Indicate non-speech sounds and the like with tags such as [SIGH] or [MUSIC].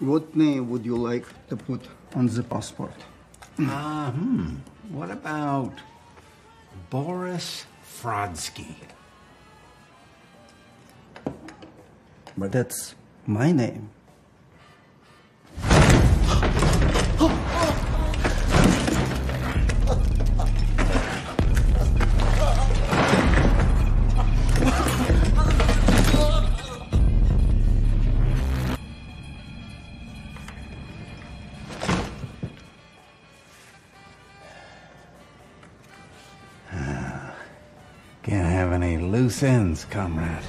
What name would you like to put on the passport? Uh, hmm. What about Boris Frodsky? But that's my name. [GASPS] Can't have any loose ends, comrade.